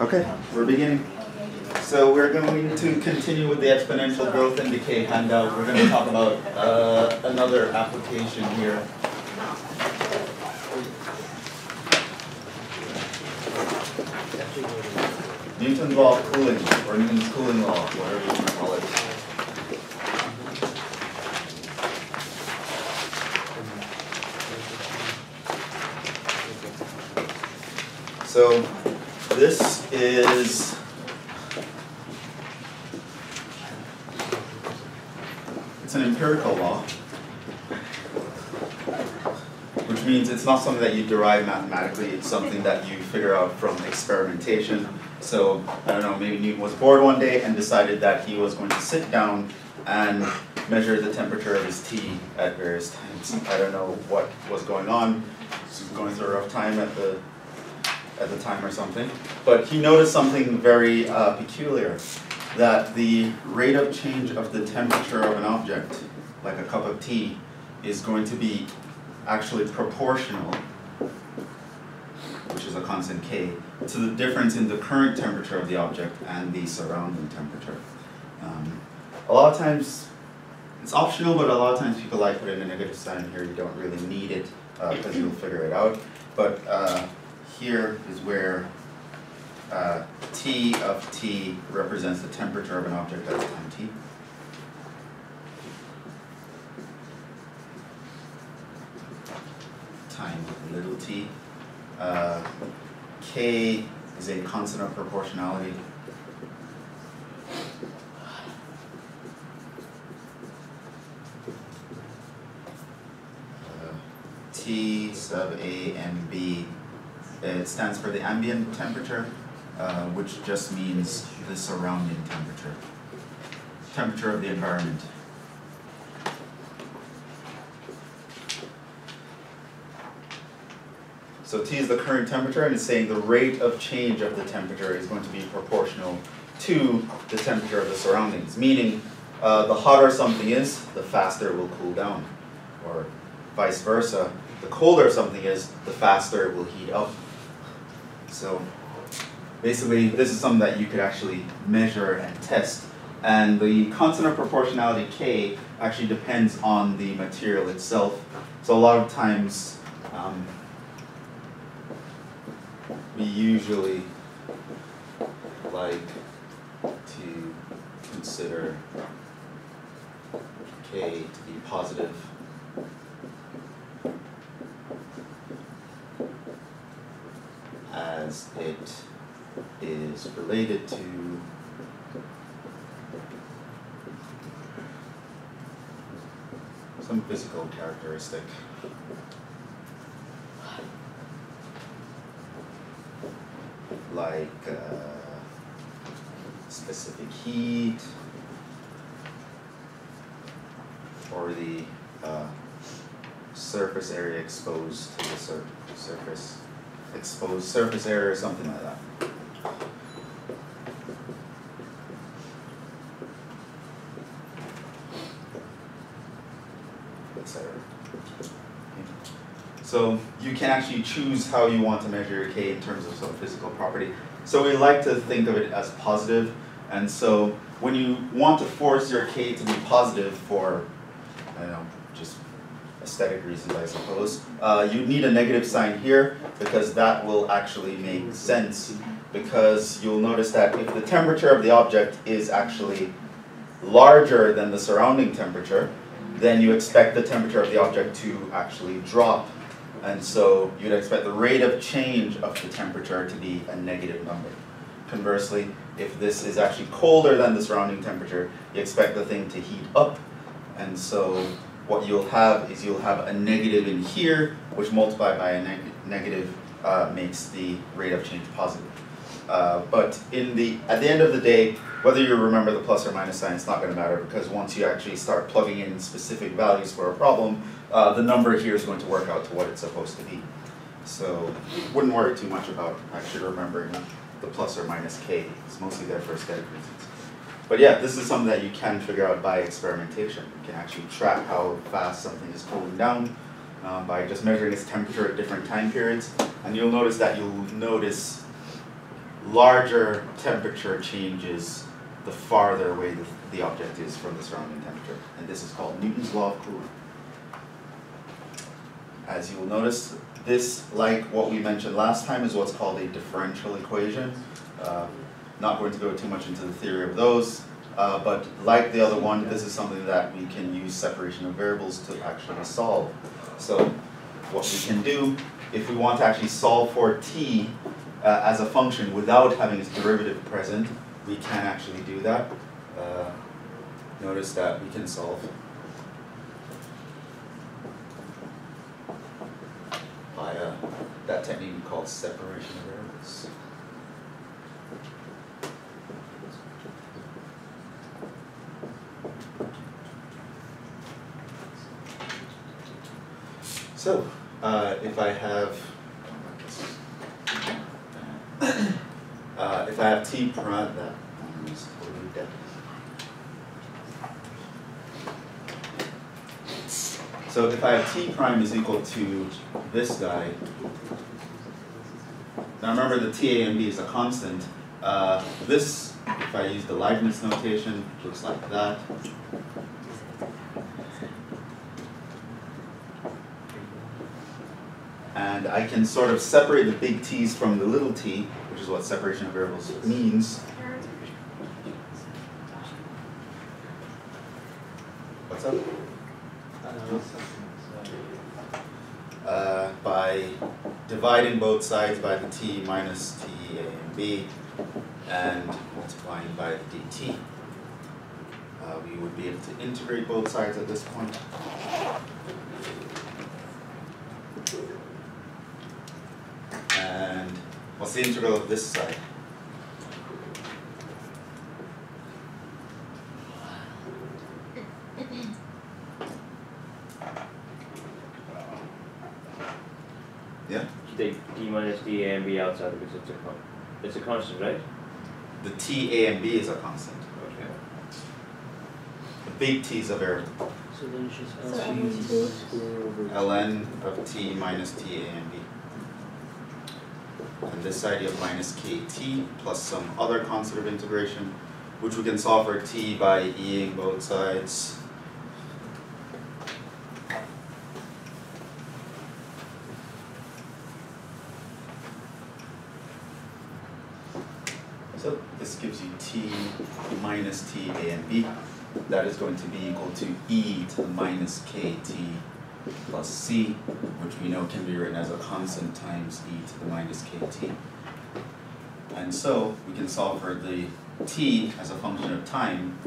Okay, we're beginning. So we're going to continue with the exponential growth and decay handout. We're going to talk about uh, another application here. Newton's law of cooling, or Newton's cooling law, whatever you want to call it. So this is it's an empirical law, which means it's not something that you derive mathematically, it's something that you figure out from experimentation. So, I don't know, maybe Newton was bored one day and decided that he was going to sit down and measure the temperature of his tea at various times. I don't know what was going on, was going through a rough time at the at the time or something, but he noticed something very uh, peculiar, that the rate of change of the temperature of an object, like a cup of tea, is going to be actually proportional, which is a constant K, to the difference in the current temperature of the object and the surrounding temperature. Um, a lot of times, it's optional, but a lot of times people like putting a negative sign here, you don't really need it, because you'll figure it out. But uh, here is where uh, T of T represents the temperature of an object at time T. Time little t. Uh, K is a constant of proportionality. Uh, T sub A and B it stands for the ambient temperature, uh, which just means the surrounding temperature, temperature of the environment. So T is the current temperature and it's saying the rate of change of the temperature is going to be proportional to the temperature of the surroundings, meaning uh, the hotter something is, the faster it will cool down, or vice versa. The colder something is, the faster it will heat up. So basically, this is something that you could actually measure and test. And the constant of proportionality K actually depends on the material itself. So a lot of times, um, we usually like to consider K to be positive as it is related to some physical characteristic. Like uh, specific heat or the uh, surface area exposed to the sur surface exposed surface area or something like that. So you can actually choose how you want to measure your K in terms of some physical property. So we like to think of it as positive, and so when you want to force your K to be positive for, I don't know, aesthetic reasons, I suppose, uh, you need a negative sign here because that will actually make sense. Because you'll notice that if the temperature of the object is actually larger than the surrounding temperature, then you expect the temperature of the object to actually drop. And so you'd expect the rate of change of the temperature to be a negative number. Conversely, if this is actually colder than the surrounding temperature, you expect the thing to heat up. And so what you'll have is you'll have a negative in here, which multiplied by a neg negative uh, makes the rate of change positive. Uh, but in the at the end of the day, whether you remember the plus or minus sign, it's not going to matter because once you actually start plugging in specific values for a problem, uh, the number here is going to work out to what it's supposed to be. So wouldn't worry too much about actually remembering the plus or minus k. It's mostly there for aesthetic reasons. But yeah, this is something that you can figure out by experimentation. You can actually track how fast something is cooling down um, by just measuring its temperature at different time periods. And you'll notice that you'll notice larger temperature changes, the farther away the, the object is from the surrounding temperature. And this is called Newton's law of cooling. As you will notice, this, like what we mentioned last time, is what's called a differential equation. Uh, not going to go too much into the theory of those, uh, but like the other one, this is something that we can use separation of variables to actually solve. So what we can do, if we want to actually solve for t uh, as a function without having its derivative present, we can actually do that. Uh, notice that we can solve by uh, that technique called separation of variables. So, uh, if I have, uh, if I have t prime, that. So if I have t prime is equal to this guy, now remember the t, a, and b is a constant. Uh, this, if I use the Leibniz notation, looks like that. And I can sort of separate the big T's from the little t, which is what separation of variables means. What's up? Uh, by dividing both sides by the t minus t a and b and multiplying by the dt. Uh, we would be able to integrate both sides at this point. And what's the integral of this side? Yeah? You Take d minus d a and b outside because it's a con, it's a constant, right? The t, a, and b is a constant. Okay. The big t is a variable. So then it's just So LC LC. square over. ln of t minus t, a, and b. And this side you have minus kt plus some other constant of integration, which we can solve for t by eing both sides. So this gives you t minus t, a, and b. That is going to be equal to e to the minus kt plus c, which we know can be written as a constant times e to the minus kt. And so we can solve for the t as a function of time.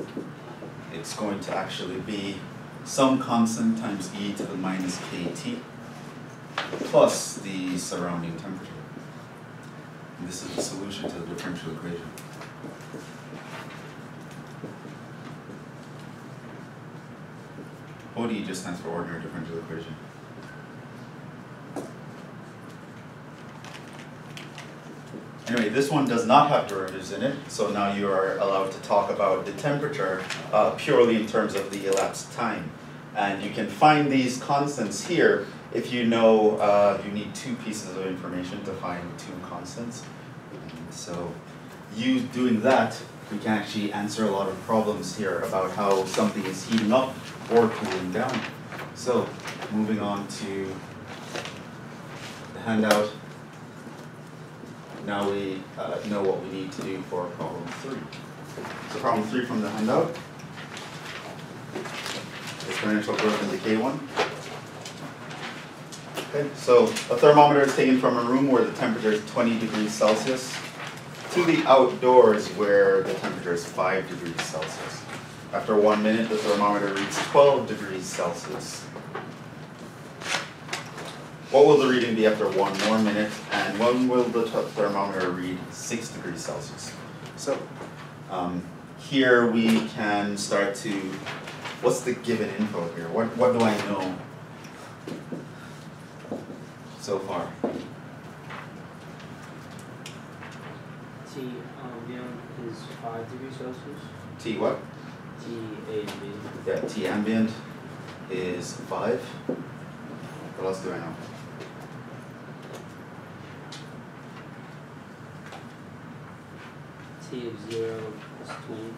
It's going to actually be some constant times e to the minus kt plus the surrounding temperature. And this is the solution to the differential equation. ODE just stands for ordinary differential equation. Anyway, this one does not have derivatives in it, so now you are allowed to talk about the temperature uh, purely in terms of the elapsed time. And you can find these constants here if you know uh, you need two pieces of information to find two constants. So you doing that, we can actually answer a lot of problems here about how something is heating up or cooling down. So moving on to the handout. Now we uh, know what we need to do for problem three. So problem three from the handout. Exponential growth and decay one. Okay, so a thermometer is taken from a room where the temperature is 20 degrees Celsius to the outdoors where the temperature is 5 degrees Celsius. After one minute, the thermometer reads 12 degrees Celsius. What will the reading be after one more minute? And when will the thermometer read 6 degrees Celsius? So, um, here we can start to, what's the given info here? What, what do I know so far? T um, ambient is five degrees Celsius. T what? T A and B. Yeah, T ambient is 5. What else do I know? T of zero is twenty.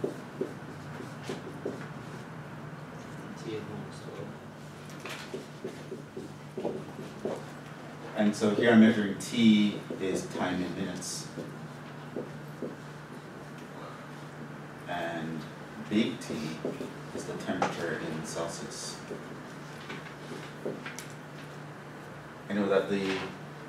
T of one is twelve. And so here I'm measuring T is time in minutes. And big T is the temperature in Celsius. I know that the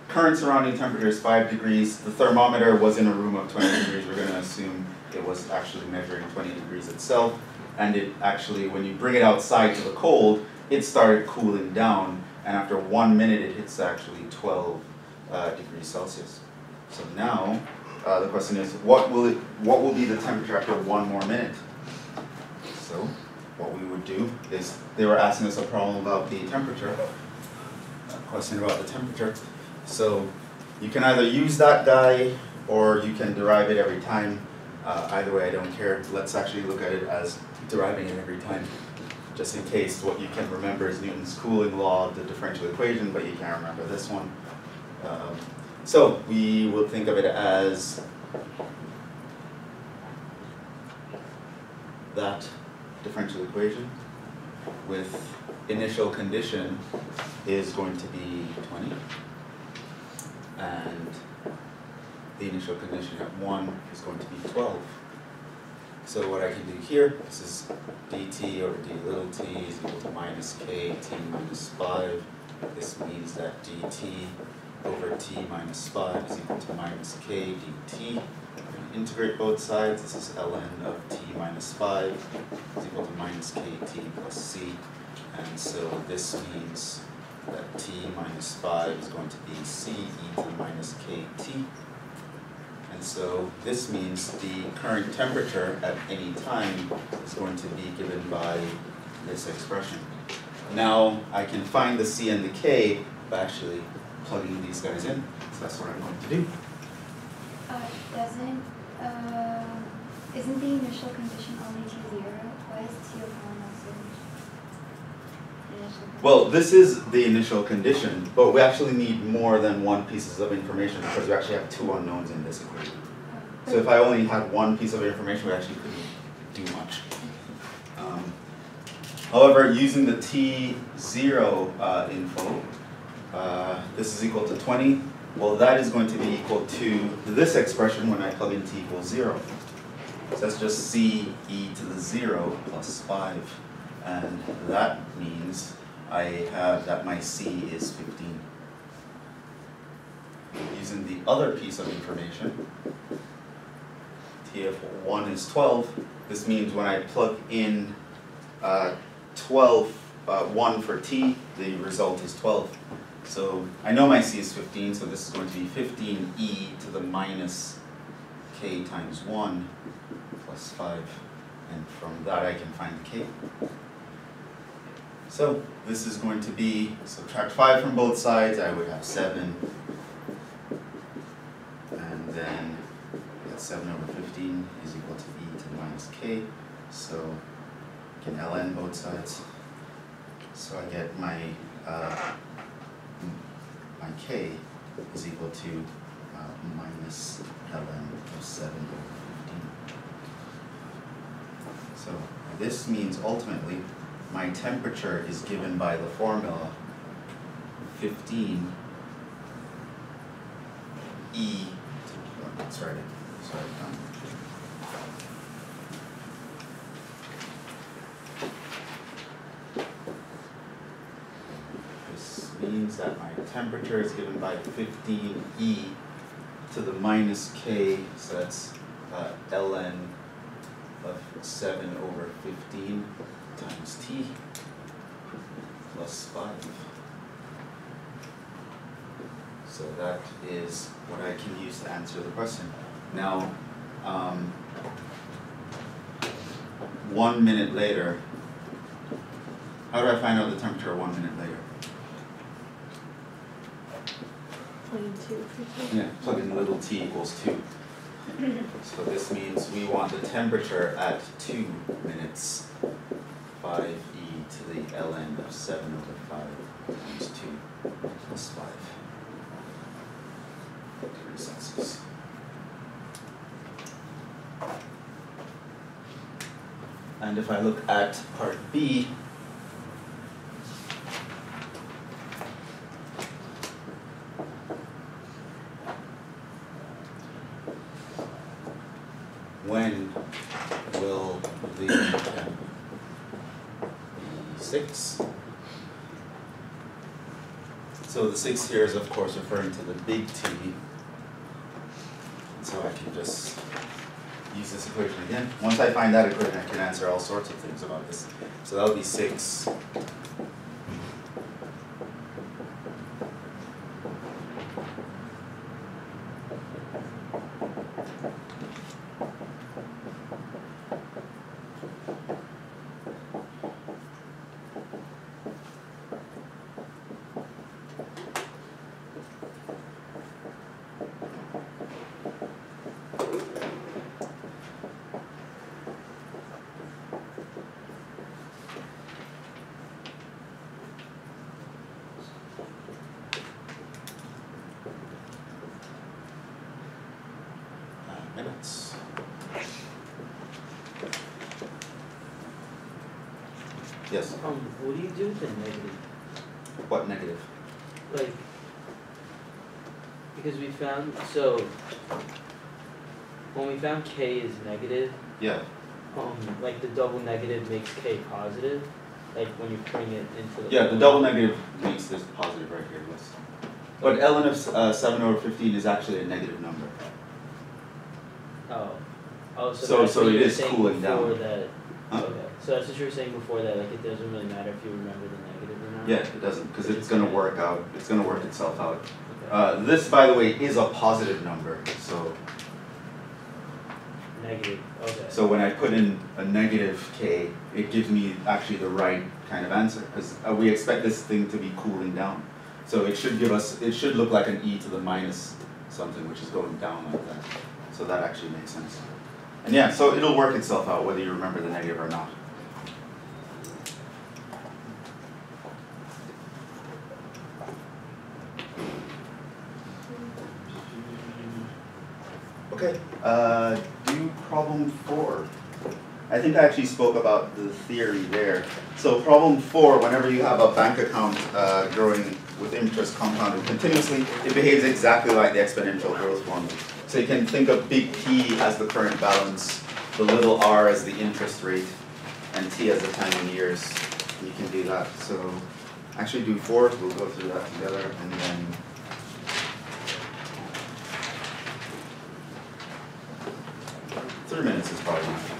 current surrounding temperature is five degrees, the thermometer was in a room of twenty degrees, we're gonna assume it was actually measuring twenty degrees itself. And it actually, when you bring it outside to the cold, it started cooling down, and after one minute, it hits actually twelve uh, degrees Celsius. So now, uh, the question is, what will it, what will be the temperature after one more minute? So, what we would do is, they were asking us a problem about the temperature, a question about the temperature. So, you can either use that guy, or you can derive it every time. Uh, either way, I don't care, let's actually look at it as deriving it every time. Just in case, what you can remember is Newton's cooling law, the differential equation, but you can't remember this one. Um, so, we will think of it as that differential equation with initial condition is going to be twenty. And the initial condition at one is going to be twelve. So what I can do here, this is dt over d little t is equal to minus k t minus five. This means that dt over t minus five is equal to minus k dt. Gonna integrate both sides, this is ln of t minus five is equal to minus kt plus c. And so this means that t minus five is going to be c e to the minus kt. And so this means the current temperature at any time is going to be given by this expression. Now I can find the c and the k by actually plugging these guys in, so that's what I'm going to do. Uh, doesn't, uh, isn't the initial condition only T zero? Why is T of one also? Well, this is the initial condition, but we actually need more than one pieces of information because we actually have two unknowns in this equation. So if I only had one piece of information, we actually couldn't do much. Um, However, using the T zero uh, info, uh, this is equal to twenty, well, that is going to be equal to this expression when I plug in T equals zero. So that's just C e to the zero plus five, and that means I have that my C is fifteen. Using the other piece of information, T of one is twelve, this means when I plug in uh, twelve, uh, one for T, the result is twelve. So I know my C is fifteen, so this is going to be fifteen E to the minus K times one plus five, and from that I can find the K. So this is going to be, subtract five from both sides, I would have seven. And then that's seven over fifteen is equal to E to the minus K, so I can ln both sides. So I get my uh my K is equal to uh minus ln of seven over fifteen. So this means ultimately my temperature is given by the formula fifteen E to, let's write sorry, um, This means that my temperature is given by fifteen E to the minus K, so that's uh ln of seven over fifteen times T plus five. So that is what I can use to answer the question. Now, um, one minute later, how do I find out the temperature one minute later? plain two. Yeah, plug in little t equals two. so this means we want the temperature at two minutes, five e to the ln of seven over five times two plus five degrees Celsius. And if I look at part B, six here is of course referring to the big T. So I can just use this equation again. Once I find that equation, I can answer all sorts of things about this. So that'll be six. uh, minutes. Yes, Um, what do you do with the negative? what negative? Like, because we found, so, when we found K is negative, Yeah, um, like the double negative makes K positive, like when you're putting it into the. yeah, the double negative makes this positive right here, yes. But ln of uh, seven over fifteen is actually a negative number. Oh, oh, so So- so it you is cooling down. that, Huh? okay, so that's what you were saying before that, like it doesn't really matter if you remember the negative or not? Yeah, it doesn't, because it's gonna work out, it's gonna work itself out. Uh, this, by the way, is a positive number, so, negative, okay. so when I put in a negative k, it gives me actually the right kind of answer, because uh, we expect this thing to be cooling down. So it should give us, it should look like an e to the minus something, which is going down like that. So that actually makes sense. And yeah, so it'll work itself out whether you remember the negative or not. Okay, uh, do problem four. I think I actually spoke about the theory there. So problem four, whenever you have a bank account uh, growing with interest compounded continuously, it behaves exactly like the exponential growth formula. So you can think of big P as the current balance, the little r as the interest rate, and T as the time in years. You can do that. So actually do four, we'll go through that together, and then three minutes is probably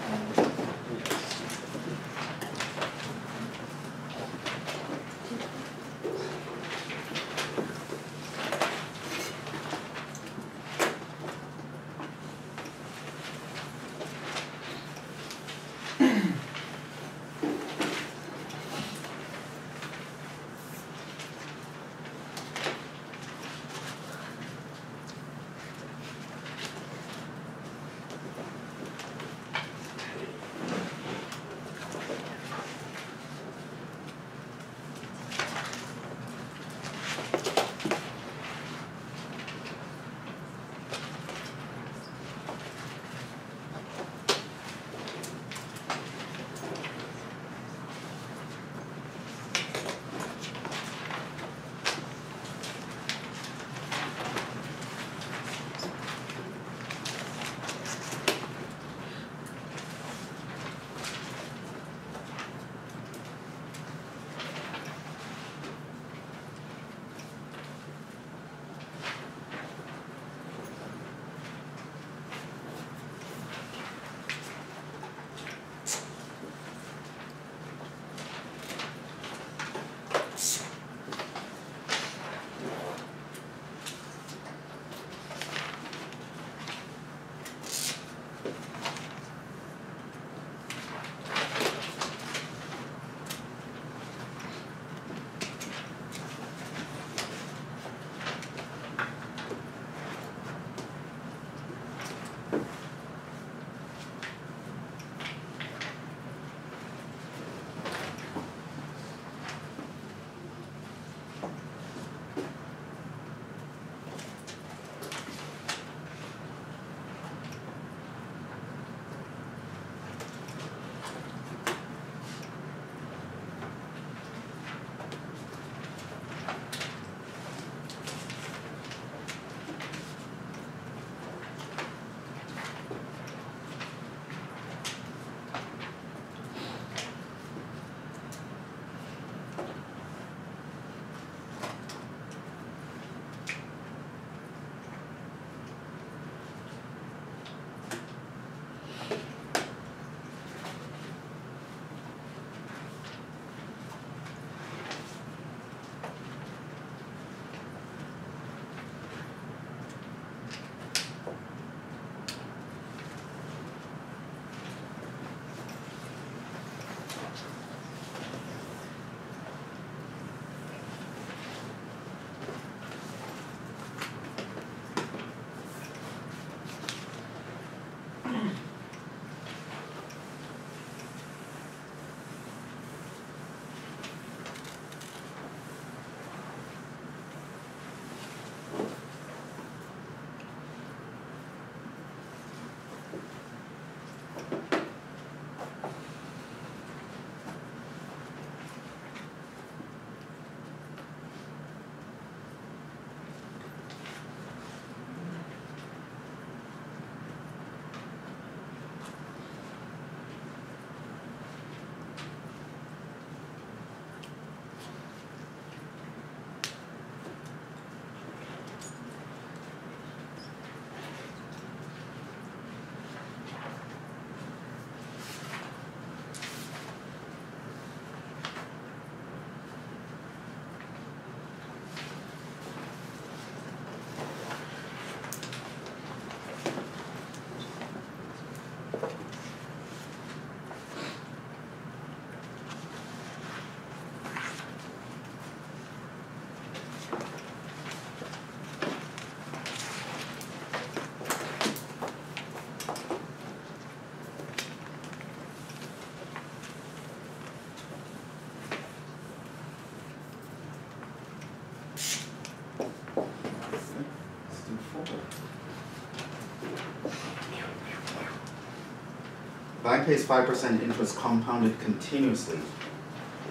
bank pays five percent interest compounded continuously.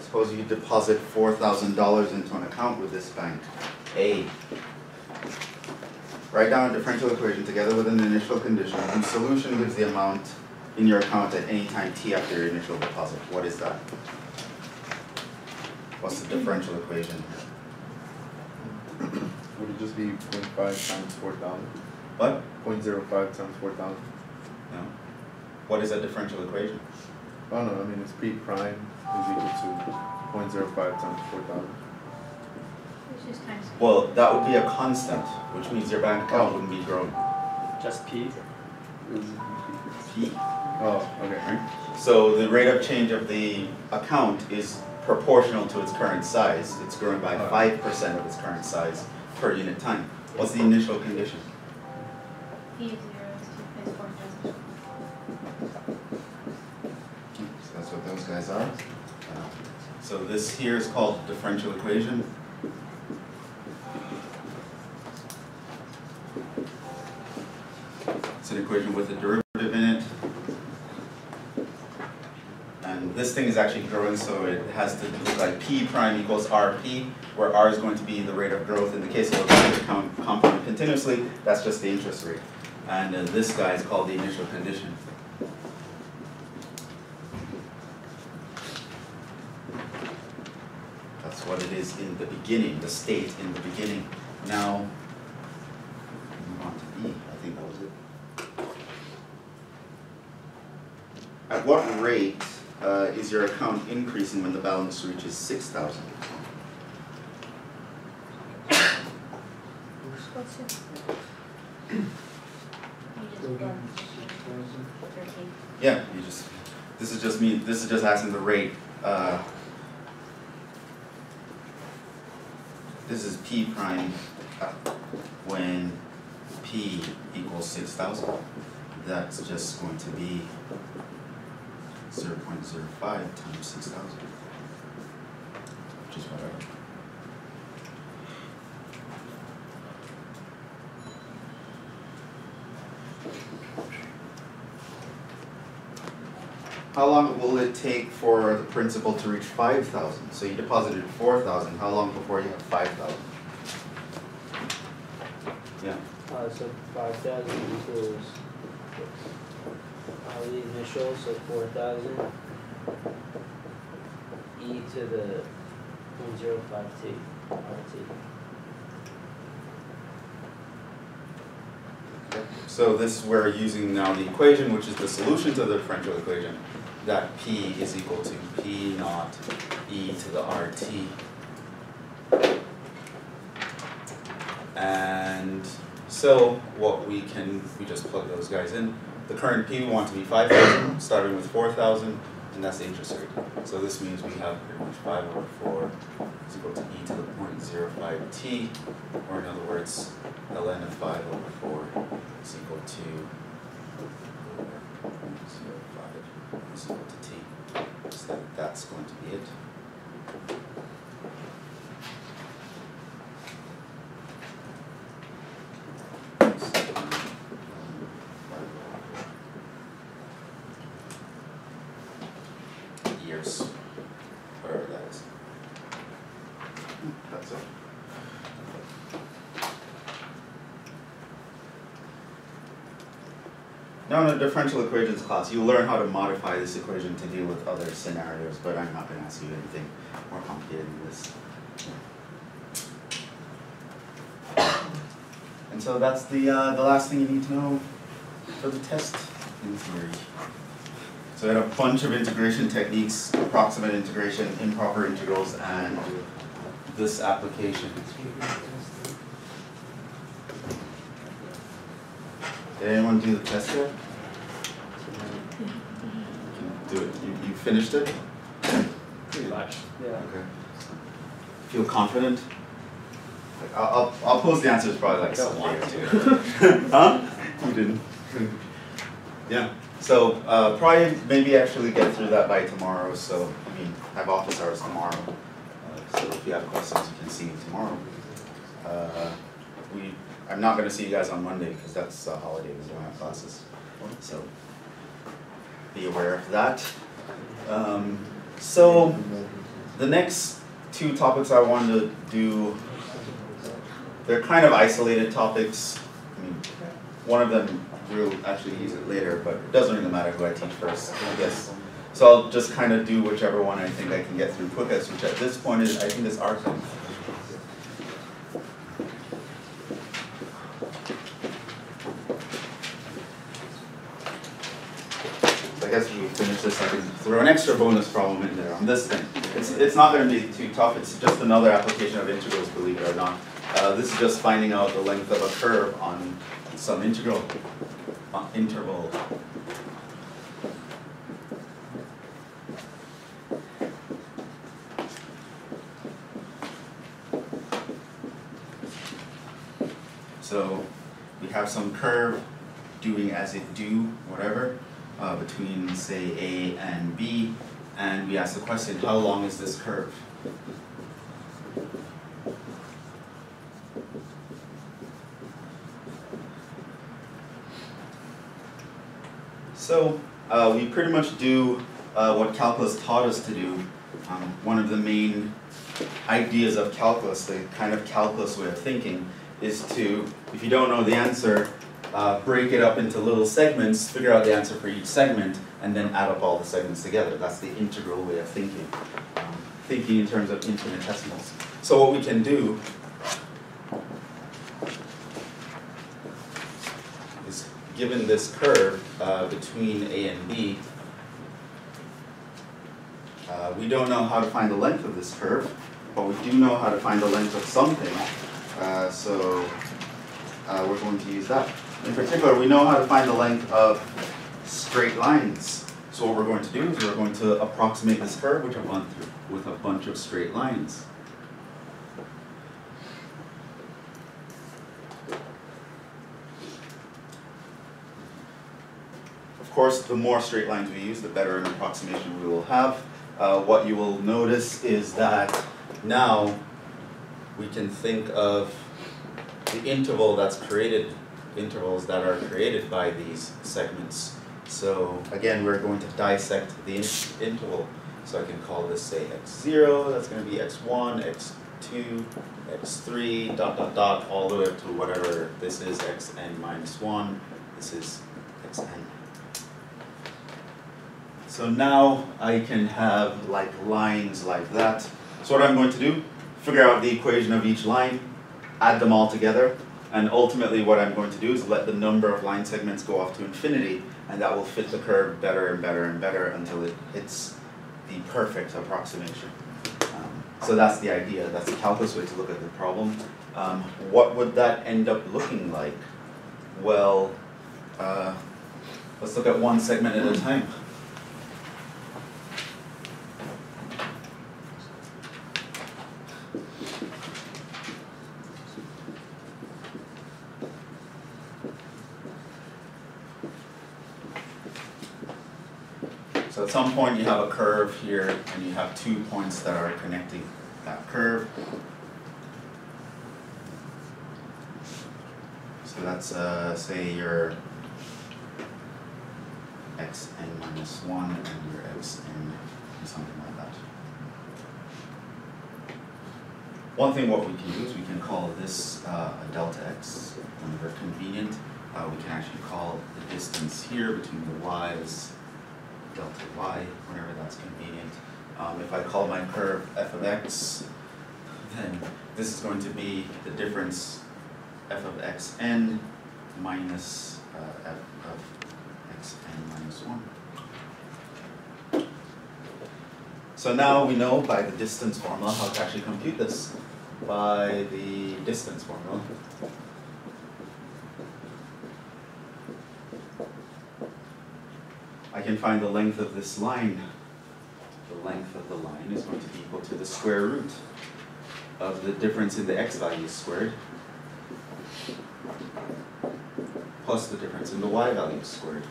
Suppose you deposit four thousand dollars into an account with this bank. A. Write down a differential equation together with an initial condition whose solution gives the amount in your account at any time t after your initial deposit. What is that? What's the differential equation? Would it just be point five times four thousand? What? Point zero five times four thousand? No. What is a differential equation? Oh no, I mean it's P prime is equal to point zero five times four thousand. It's just times. Well, that would be a constant, which means your bank account wouldn't be growing. Just P? P. Oh, okay. So the rate of change of the account is proportional to its current size. It's growing by uh. five percent of its current size per unit time. What's the initial condition? P of zero is two times four thousand. So that's what those guys are. Uh, So this here is called differential equation. It's an equation with a derivative in it. And this thing is actually growing, so it has to look like P prime equals RP, where R is going to be the rate of growth. In the case of a compounded continuously, that's just the interest rate. And uh, this guy is called the initial condition. That's what it is in the beginning, the state in the beginning. Now, move on to B, I think that was it. At what rate uh, is your account increasing when the balance reaches six thousand? What's your? You just plug thirteen. Yeah, you just, this is just me, this is just asking the rate, uh. This is P prime uh, when P equals six thousand. That's just going to be zero point zero five times six thousand. Which is whatever. How long will it take for the principal to reach five thousand? So you deposited four thousand, how long before you have five thousand? Yeah, Uh, so five thousand equals, uh, the initial, so four thousand. E to the point zero five T, RT. so this is where we're using now the equation, which is the solution to the differential equation, that P is equal to P naught E to the RT. And so what we can, we just plug those guys in. The current P we want to be five thousand, starting with four thousand, and that's the interest rate. So this means we have pretty much five over four is equal to E to the point zero five T, or in other words, ln of five over four is equal to zero five is equal to T. So that, that's going to be it. Years, whatever that is. That's it. Now in the differential equations class, you learn how to modify this equation to deal with other scenarios, but I'm not gonna ask you anything more complicated than this. And so that's the uh, the last thing you need to know for the test in theory. So we had a bunch of integration techniques, approximate integration, improper integrals, and this application. Did anyone do the test yet? Do it, you, you finished it? Pretty much. Yeah. Okay. Feel confident? Like, I'll, I'll, I'll post the answers probably like Don't Sunday or two. Huh? You didn't? Yeah, so, uh, probably maybe actually get through that by tomorrow, so, I mean, I have office hours tomorrow. Uh, So if you have questions, you can see me tomorrow. Uh, we, I'm not gonna see you guys on Monday, because that's a holiday, we don't have classes, so. be aware of that. Um, so the next two topics I wanted to do, they're kind of isolated topics. I mean, one of them we'll actually use it later, but it doesn't really matter who I teach first, I guess. So I'll just kind of do whichever one I think I can get through quickest, which at this point is, I think is arc length. So I guess if we finish this, I can throw an extra bonus problem in there on this thing. It's, it's not gonna be too tough, it's just another application of integrals, believe it or not. Uh, this is just finding out the length of a curve on some integral, uh, interval. So we have some curve doing as it do, whatever, uh, between say A and B, and we ask the question, how long is this curve? So uh, we pretty much do uh, what calculus taught us to do. Um, one of the main ideas of calculus, the kind of calculus way of thinking, is to, if you don't know the answer, uh, break it up into little segments, figure out the answer for each segment, and then add up all the segments together. That's the integral way of thinking. Um, thinking in terms of infinitesimals. So what we can do is, given this curve uh, between A and B, uh, we don't know how to find the length of this curve, but we do know how to find the length of something. Uh, so uh, we're going to use that. In particular, we know how to find the length of straight lines. So what we're going to do is we're going to approximate this curve with a with a bunch of straight lines. Of course, the more straight lines we use, the better an approximation we will have. Uh, what you will notice is that now we can think of the interval that's created, intervals that are created by these segments. So again, we're going to dissect the in- interval. So I can call this say x0, that's going to be x1, x2, x3, dot dot dot, all the way up to whatever this is, xn minus 1, this is xn. So now I can have like lines like that. So what I'm going to do, figure out the equation of each line, add them all together, and ultimately what I'm going to do is let the number of line segments go off to infinity, and that will fit the curve better and better and better until it hits the perfect approximation. Um, so that's the idea, that's the calculus way to look at the problem. Um, what would that end up looking like? Well, uh, let's look at one segment at a time. Point you have a curve here and you have two points that are connecting that curve. So that's uh, say your xn minus one and your xn something like that. One thing what we can do is we can call this uh, a delta x whenever convenient. Uh, we can actually call the distance here between the y's delta y whenever that's convenient. Um, if I call my curve f of x, then this is going to be the difference f of x n minus uh, f of x n minus 1. So now we know by the distance formula how to actually compute this. By the distance formula. Can find the length of this line. The length of the line is going to be equal to the square root of the difference in the x values squared plus the difference in the y values squared.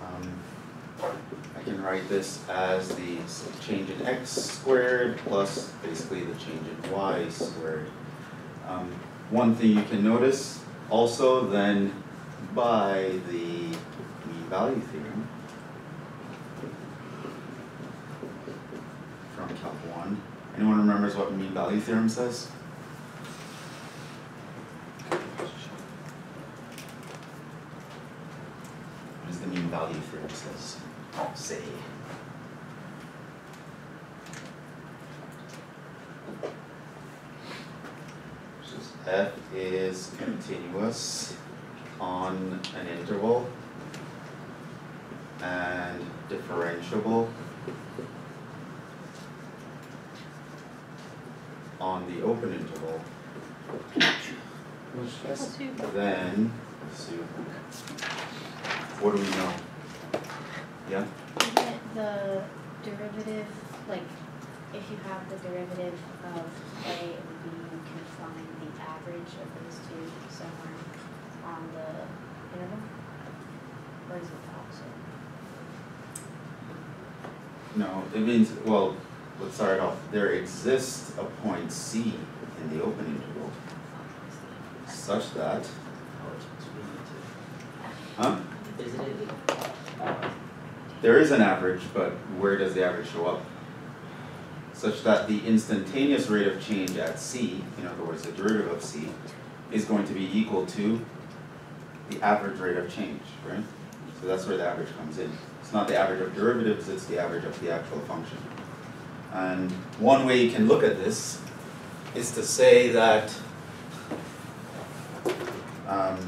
Um, I I can write this as the s- change in x squared plus basically the change in y squared. Um, one thing you can notice also then by the mean value theorem from Calc one, anyone remembers what mean value theorem says? What does the mean value theorem says, say? Says f is continuous on an interval and differentiable on the open interval, then, let's see, what do we know? Yeah, Isn't the derivative, like, if you have the derivative of A and B, you can find the average of those two somewhere on the interval? Or is it the opposite? no, it means, well, let's start off, there exists a point C in the open interval such that, huh? Isn't it? There is an average, but where does the average show up? Such that the instantaneous rate of change at C, in other words, the derivative of C, is going to be equal to the average rate of change, right? So that's where the average comes in. It's not the average of derivatives, it's the average of the actual function. And one way you can look at this is to say that um,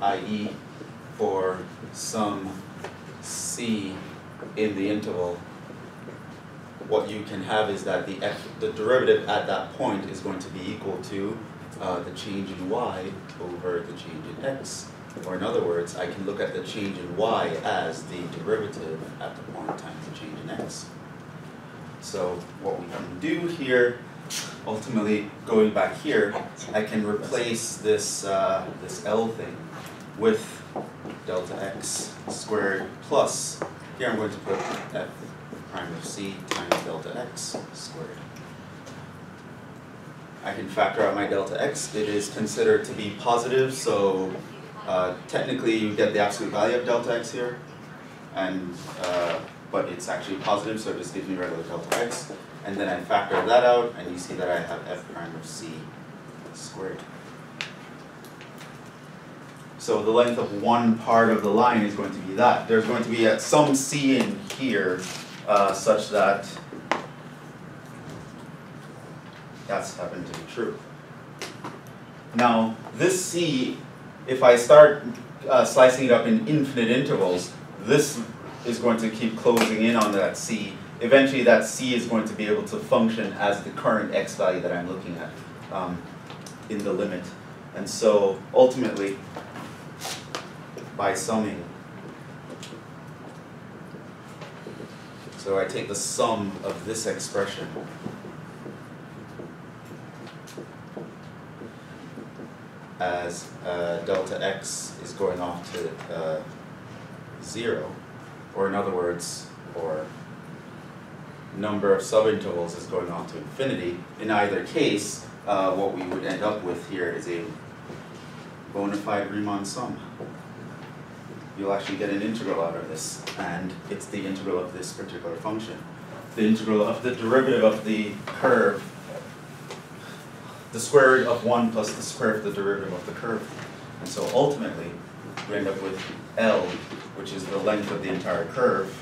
i.e. for some c in the interval, what you can have is that the f, the derivative at that point is going to be equal to uh, the change in y over the change in x. Or in other words, I can look at the change in y as the derivative at the point times the change in x. So what we can do here, ultimately going back here, I can replace this uh, this L thing with delta x squared plus, here I'm going to put f prime of c times delta x squared. I can factor out my delta x, it is considered to be positive, so uh, technically you get the absolute value of delta x here, and uh, but it's actually positive, so it just gives me regular delta x, and then I factor that out, and you see that I have f prime of c squared. So the length of one part of the line is going to be that. There's going to be a, some c in here uh, such that that's happened to be true. Now, this c, if I start uh, slicing it up in infinite intervals, this is going to keep closing in on that c. Eventually, that c is going to be able to function as the current x value that I'm looking at um, in the limit. And so ultimately, by summing. So I take the sum of this expression. As uh, delta x is going off to uh, zero, or in other words, or number of subintervals is going off to infinity. In either case, uh, what we would end up with here is a bona fide Riemann sum you'll actually get an integral out of this, and it's the integral of this particular function. The integral of the derivative of the curve, the square root of one plus the square of the derivative of the curve. And so ultimately, we end up with L, which is the length of the entire curve.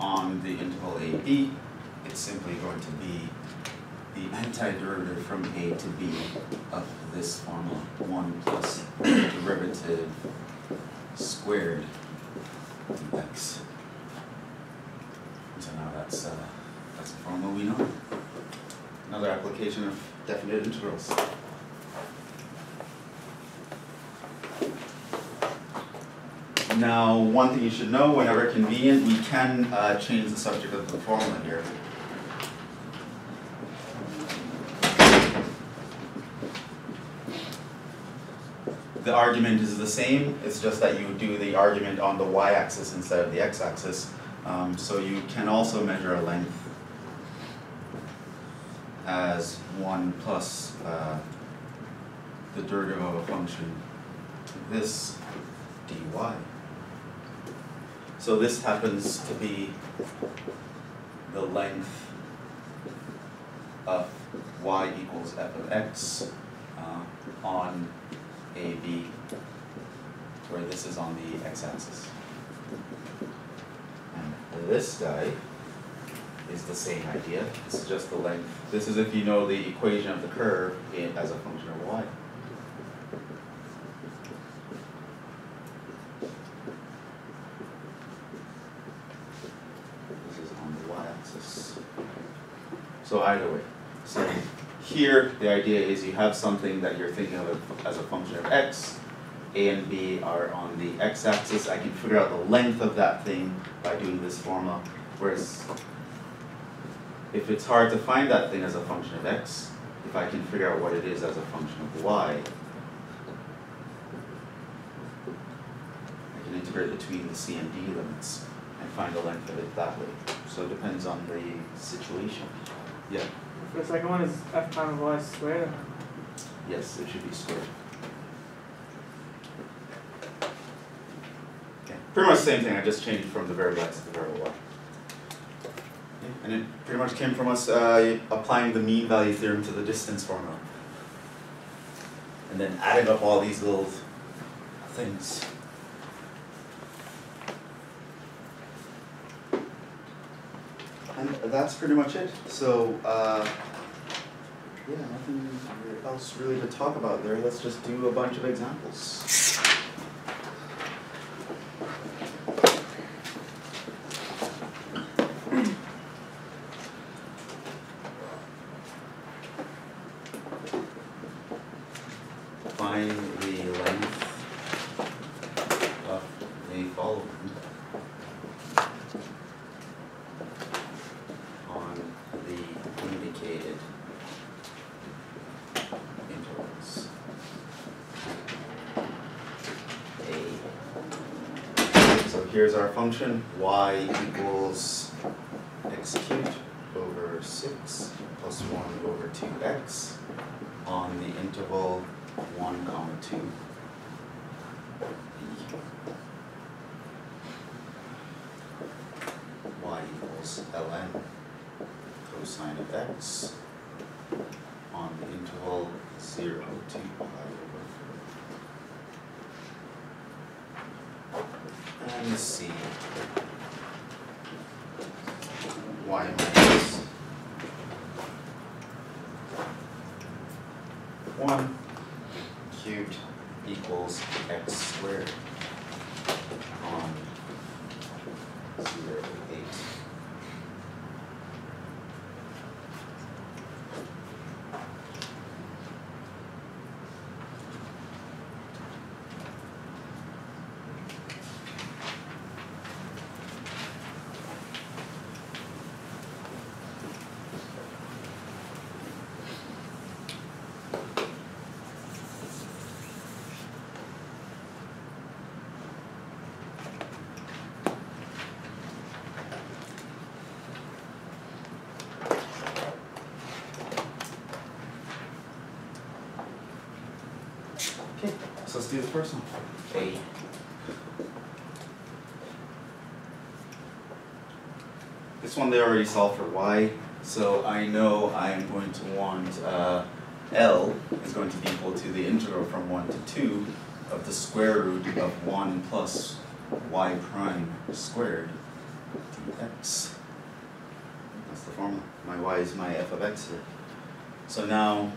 on the AB, it's simply going to be the antiderivative from A to B of this formula, one plus derivative squared dx. So now that's, uh, that's a formula we know. Another application of definite integrals. Now, one thing you should know, whenever convenient, we can uh, change the subject of the formula here. The argument is the same, it's just that you do the argument on the y-axis instead of the x-axis. Um, so you can also measure a length as one plus uh, the derivative of a function this dy. So this happens to be the length of y equals f of x uh, on AB, where this is on the x-axis. And this guy is the same idea, this is just the length. This is if you know the equation of the curve as a function of y. This is on the y-axis. So either way, so here, the idea is you have something that you're thinking of as a function of x, a and b are on the x-axis, I can figure out the length of that thing by doing this formula, whereas if it's hard to find that thing as a function of x, if I can figure out what it is as a function of y, I can integrate between the c and d limits and find the length of it that way. So it depends on the situation. Yeah, the second one is f prime of y squared. yes, it should be squared. Okay, pretty much the same thing, I just changed from the variable x to the variable y. Yeah, And it pretty much came from us uh, applying the mean value theorem to the distance formula. And then adding up all these little things. And that's pretty much it. So, uh, yeah, nothing else really to talk about there. Let's just do a bunch of examples. Find the length of the following on the indicated intervals. A. So here's our function, y equals x cubed over six plus one over two x on the interval one comma two. y equals ln cosine of x on the interval zero to pi over four. And c y minus one cubed equals x squared on zero eight. Okay, so let's do the first one. A. This one they already solved for y, so I know I'm going to want uh, L is going to be equal to the integral from one to two of the square root of one plus y prime squared dx. That's the formula. My y is my f of x here. So now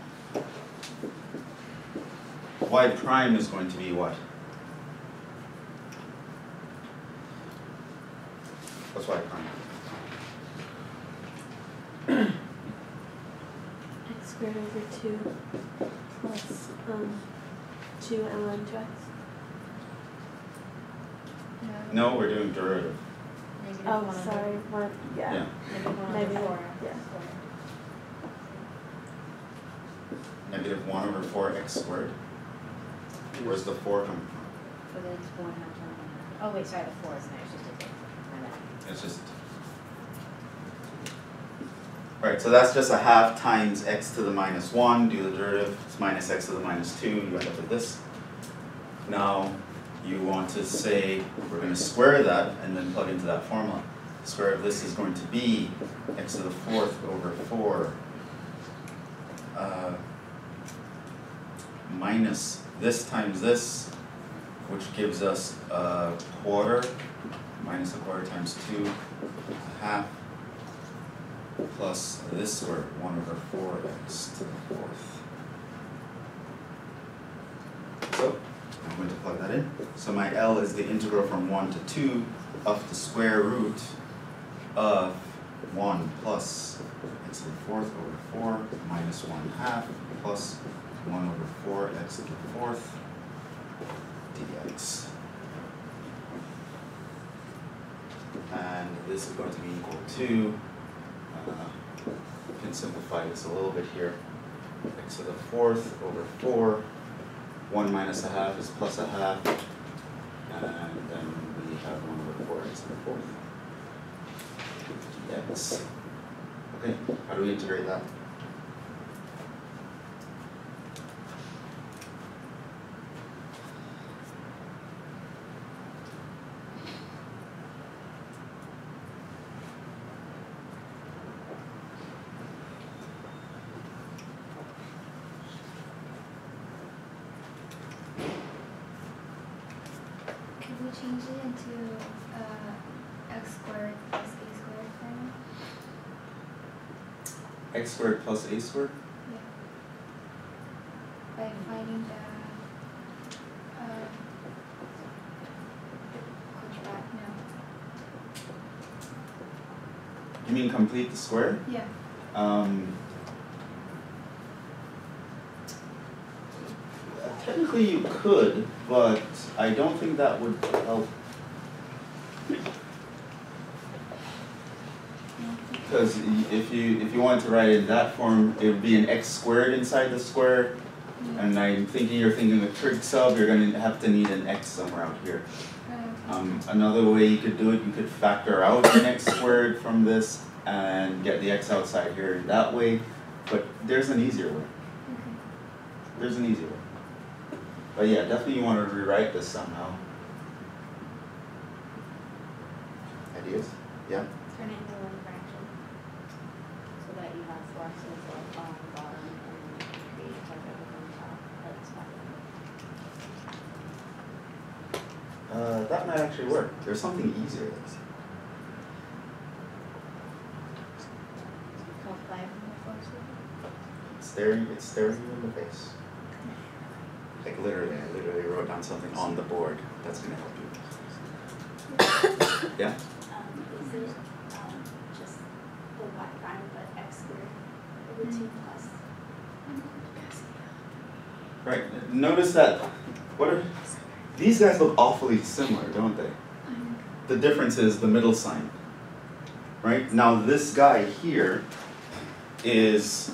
y prime is going to be what? What's y prime? x squared over two plus um two ln to x. No, we're doing derivative. Negative Oh, one sorry, one, yeah. Yeah. Negative one Maybe, over four. yeah. Negative one over four x squared. Where's the four come from? For the one half one and a half. Oh, wait, sorry, the four is there, it's just a thing. My bad. It's just. Right, so that's just a half times x to the minus one, do the derivative, it's minus x to the minus two, you end up with this. Now, you want to say, we're gonna square that and then plug into that formula. The Square of this is going to be x to the fourth over four. Uh, minus this times this, which gives us a quarter, minus a quarter times two, a half, plus this squared, one over four x to the fourth. So, I'm going to plug that in. So my L is the integral from one to two of the square root of one plus x to the fourth over four minus one half plus one over four x to the fourth dx. And this is going to be equal to, uh, we can simplify this a little bit here. x to the fourth over four, one minus a half is plus a half, and then we have one over four x to the fourth. dx. Okay, how do we integrate that? Could we change it into uh x squared plus a squared form? X squared plus a squared? Yeah. By finding the uh quadrat, no. You mean complete the square? Yeah. Um. Technically you could, but I don't think that would help. Because if you, if you wanted to write it in that form, it would be an x squared inside the square. And I'm thinking you're thinking the trig sub, you're gonna have to need an x somewhere out here. Um, another way you could do it, you could factor out an x squared from this and get the x outside here that way, but there's an easier way, there's an easier way. But yeah, definitely you wanna rewrite this somehow. Ideas? Yeah? Turn it into one fraction. So that you have four x to the fourth on the bottom and create a derivative on top, that's fine. Uh, that actually work, there's something easier that's, Multiply from the four x to the fourth. it's staring, it's staring you in the face. Like literally, I literally wrote down something on the board, that's gonna help you. Yeah? Um, is it, um, just the y prime but x squared over two plus? Right, notice that, what are, these guys look awfully similar, don't they? The difference is the middle sign. Right, now this guy here is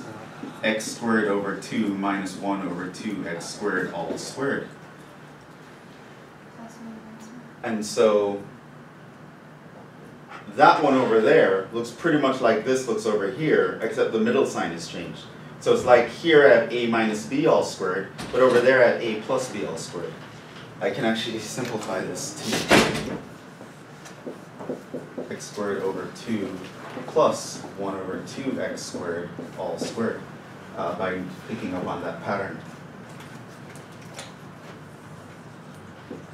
x squared over two minus one over two x squared all squared. Plus one minus one. And so that one over there looks pretty much like this looks over here, except the middle sign is changed. So it's like here I have a minus b all squared, but over there I have a plus b all squared. I can actually simplify this to x squared over two plus one over two x squared all squared uh, by picking up on that pattern.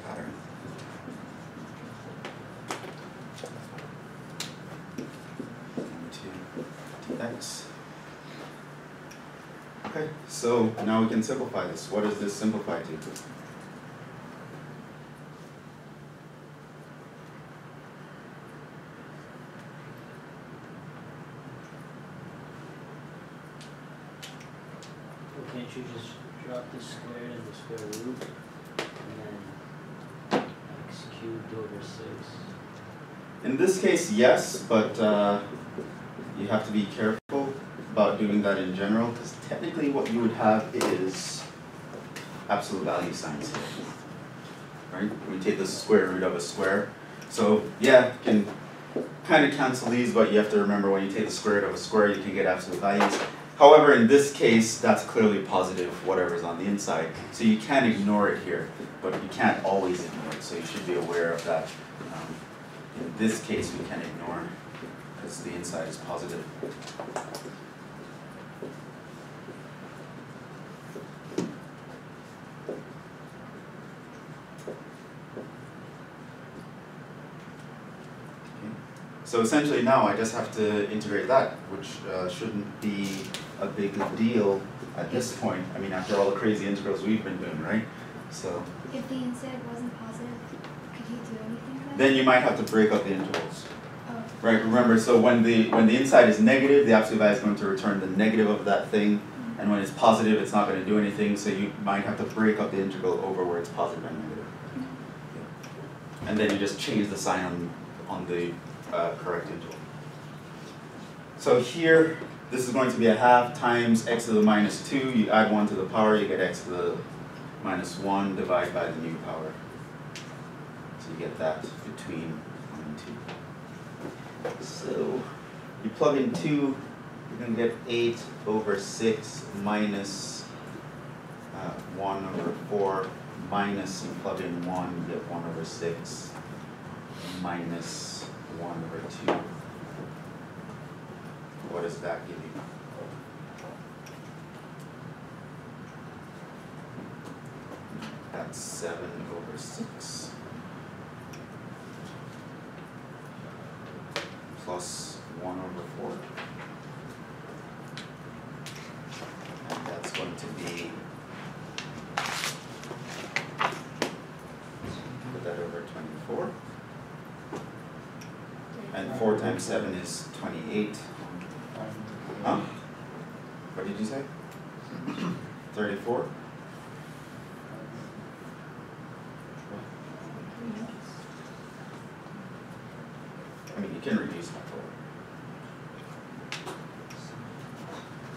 Pattern. dx. Okay, so now we can simplify this. What does this simplify to? Well, can't you just drop the square and the square root and then x do over six. In this case, yes, but uh, you have to be careful about doing that in general, because technically what you would have is absolute value signs here. Right? We take the square root of a square. So yeah, you can kind of cancel these, but you have to remember when you take the square root of a square, you can get absolute values. However, in this case, that's clearly positive, whatever's on the inside. So you can't ignore it here, but you can't always ignore it, so you should be aware of that. Um, in this case, we can ignore, because the inside is positive. Okay. So essentially now I just have to integrate that, which uh, shouldn't be a big deal at this point. I mean, after all the crazy integrals we've been doing, right? So If the inside wasn't positive, could you do anything then you might have to break up the intervals. Oh, Right, remember, so when the, when the inside is negative, the absolute value is going to return the negative of that thing. And when it's positive, it's not gonna do anything, so you might have to break up the integral over where it's positive and negative. And then you just change the sign on, on the, uh, correct integral. So here, this is going to be a half times x to the minus two, you add one to the power, you get x to the minus one, divided by the new power. So you get that between one and two. So you plug in two, you're gonna get eight over six minus uh, one over four, minus you plug in one, you get one over six, minus one over two. What does that give you? That's seven over six. Plus one over four. And that's going to be. Put that over twenty-four. And four times seven is twenty-eight. Huh? What did you say? Thirty-four? I mean, you can reduce that forward.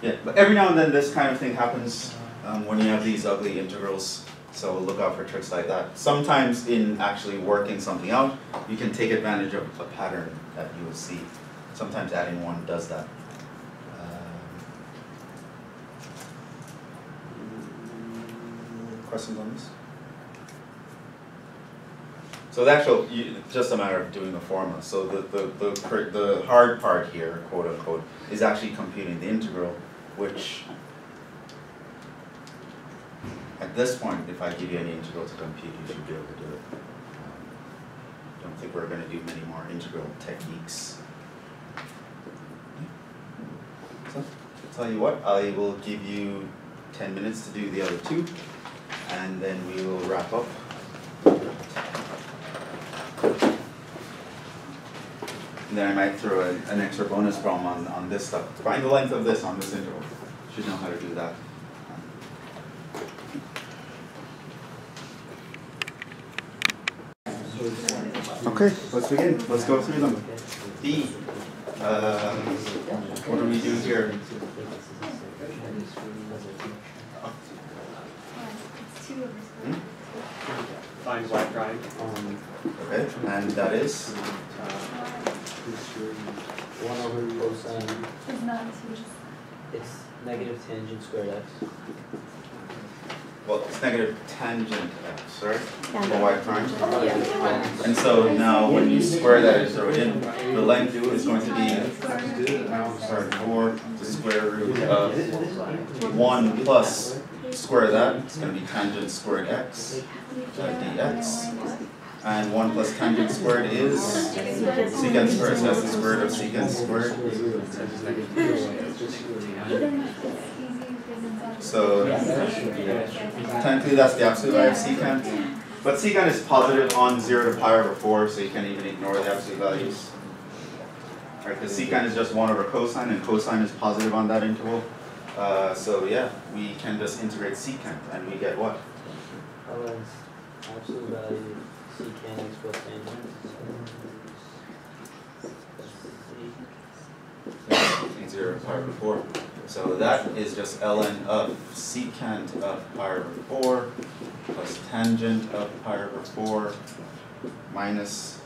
Yeah, but every now and then this kind of thing happens um, when you have these ugly integrals. So look out for tricks like that. Sometimes in actually working something out, you can take advantage of a pattern that you will see. Sometimes adding one does that. Um, Questions on this? So the actual, you, just a matter of doing the formula. So the, the, the, the hard part here, quote unquote, is actually computing the integral, which at this point, if I give you any integral to compute, you should be able to do it. Um, Don't think we're gonna do many more integral techniques. So, I'll tell you what, I will give you ten minutes to do the other two, and then we will wrap up. And then I might throw an, an extra bonus problem on, on this stuff. Find the length of this on this interval. Should know how to do that. Okay, let's begin. Let's go through them. D. Uh, what do we do here? It's two over Hmm? square. Find y prime. Okay, and that is One over cosine, It's not two. it's negative tangent squared x. well, it's negative tangent x, right? Yeah. For y prime. Yeah. And so now when you square that and throw it in, the length is going to be sorry, four the square root of one plus square that, it's gonna be tangent squared x, uh, dx. And one plus tangent squared is secant squared, so that's the square root of secant squared. So technically that's the absolute value of secant. But secant is positive on zero to pi over four, so you can't even ignore the absolute values. Right, because secant is just one over cosine, and cosine is positive on that interval. Uh, so yeah, we can just integrate secant, and we get what? How is absolute value secant x plus tangent. T zero pi over four. So that is just ln of secant of pi over four plus tangent of pi over four minus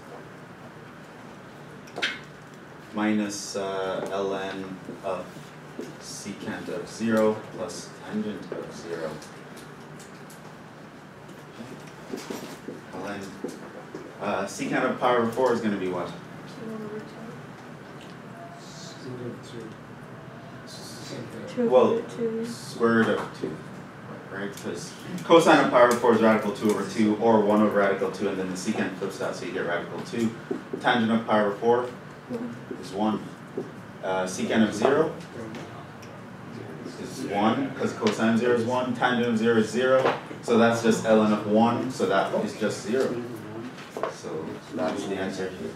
minus uh, ln of secant of zero plus tangent of zero. ln uh, secant of pi over four is going to be what? Two Well, over two. square root of two, right? Because cosine of pi over four is radical two over two, or one over radical two, and then the secant flips that, so you get radical two. Tangent of pi over four is one. Uh, secant of zero is one, because cosine of zero is one, tangent of zero is zero, so that's just ln of one, so that is just zero. So that's the answer here.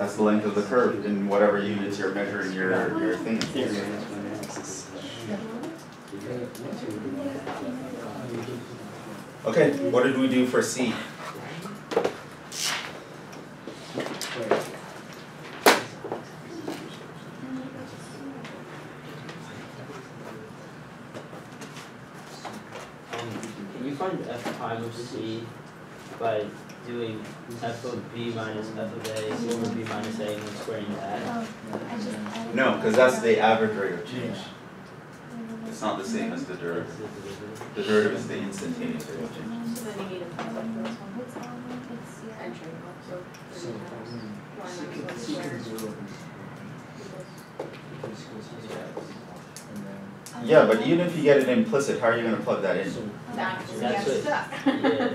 That's the length of the curve in whatever units you're measuring your, your thing. Okay, what did we do for C? Can you find f prime of c by doing f of b minus f of a over b minus a and then squaring that? Oh, I just, I. No, because that's the average rate of change. It's not the same as the derivative. The derivative. Is the instantaneous rate of change. So then you need a five like for this one. What's that one? It's, yeah. Entry, so three times one minus one squared. Yeah, but even if you get it implicit, how are you gonna plug that in? That's, That's what- Yeah,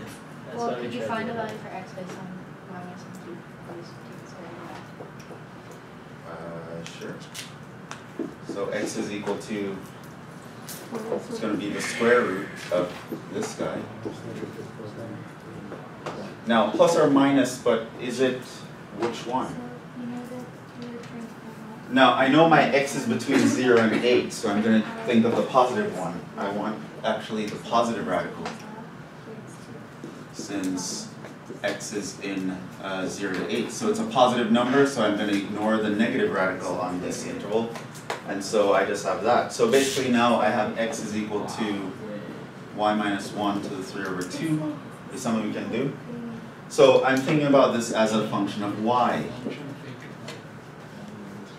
that's Well, why could you tried find a value for x based on y minus one two, please take the square root of that. Uh, sure. So x is equal to, it's gonna be the square root of this guy. Now, plus or minus, but is it, which one? you know that we were trying to find out. Now, I know my x is between zero and eight, so I'm gonna think of the positive one. I want actually the positive radical, since x is in uh, zero to eight. So it's a positive number, so I'm gonna ignore the negative radical on this interval. And so I just have that. So basically now I have x is equal to y minus one to the three over two. Is something we can do? So I'm thinking about this as a function of y.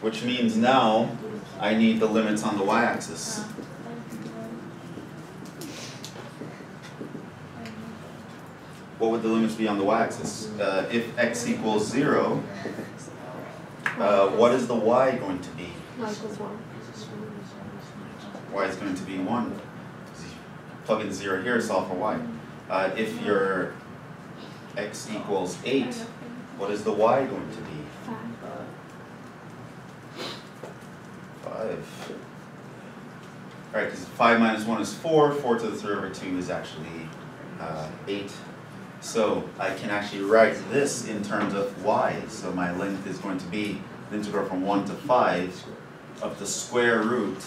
Which means now I need the limits on the y-axis. What would the limits be on the y-axis? Uh, if x equals zero, uh, what is the y going to be? Y equals one. y is going to be one. Plug in zero here, solve for y. Uh, if your x equals eight, what is the y going to be? Five. Five. Alright, because five minus one is four, four to the three over two is actually uh, eight. So I can actually write this in terms of y, so my length is going to be the integral from one to five of the square root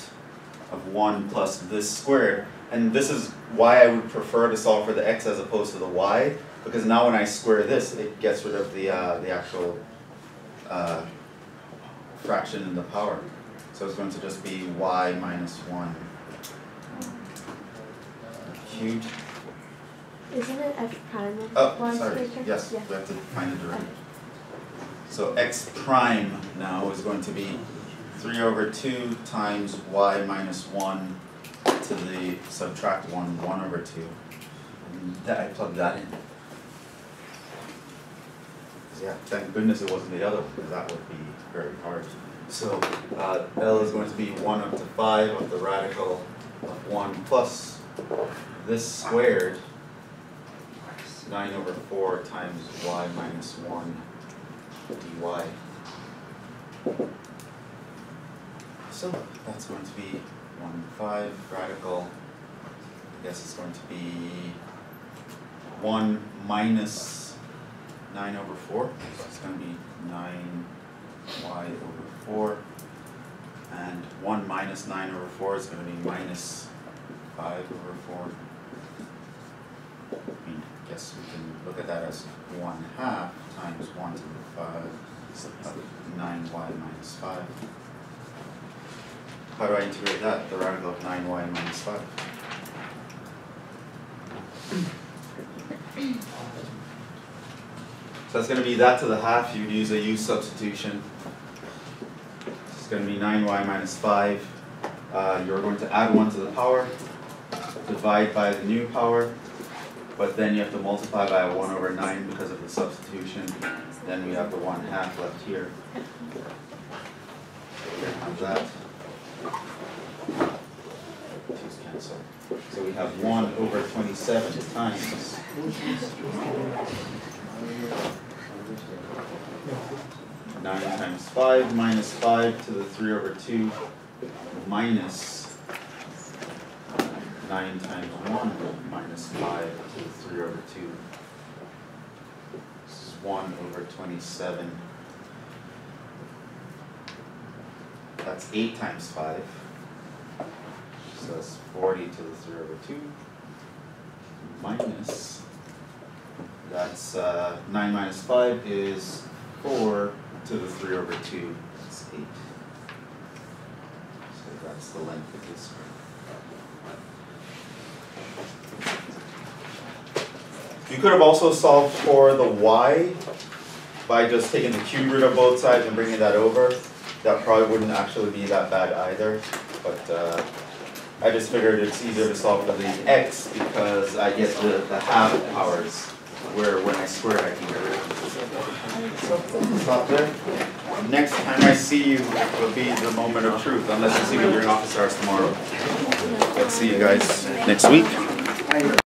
of one plus this squared. And this is why I would prefer to solve for the x as opposed to the y, because now when I square this, it gets rid of the, uh, the actual uh, fraction in the power. So it's going to just be y minus one cubed. Isn't it f prime of Oh, sorry, yes, Yeah. we have to find the derivative. So x prime now is going to be three over two times y minus one to the subtract one, one over two. And that, I plugged that in. Yeah, thank goodness it wasn't the other one, because that would be very hard. So, uh, L is going to be one up to five of the radical of one plus this squared nine over four times y minus one dy. So that's going to be one five radical, I guess it's going to be one minus nine over four, so it's gonna be nine y over four. And one minus nine over four is gonna be minus five over four. guess we can look at that as one half times one to the five, so nine y minus five. How do I integrate that, the radical of nine y minus five? So that's gonna be that to the half, you'd use a u substitution. It's gonna be nine y minus five, uh, you're going to add one to the power, divide by the new power, but then you have to multiply by a one over nine because of the substitution, then we have the one half left here. So that. Two's cancel. So we have one over twenty-seven times nine times five minus five to the three over two minus nine times one minus five to the three over two. This is one over twenty-seven. That's eight times five. So that's forty to the three over two minus that's uh nine minus five is four to the three over two, that's eight. So that's the length of this curve. You could have also solved for the y by just taking the cube root of both sides and bringing that over. That probably wouldn't actually be that bad either, but uh I just figured it's easier to solve for the x because I get the the half powers where when I square I can get rid of it. Stop there. Next time I see you will be the moment of truth, unless you see me during office hours tomorrow. Let's see you guys next week.